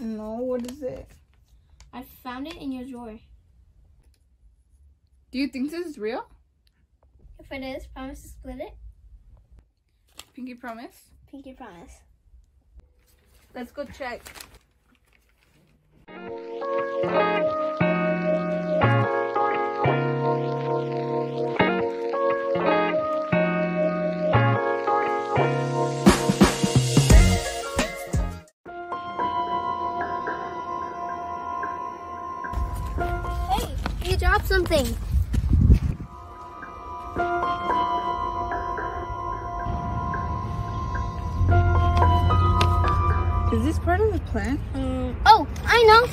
No, what is it? I found it in your drawer. Do you think this is real? If it is, promise to split it. Pinky promise? Pinky promise. Let's go check. Hey, you dropped something. Is this part of the plan? Mm, oh, I know.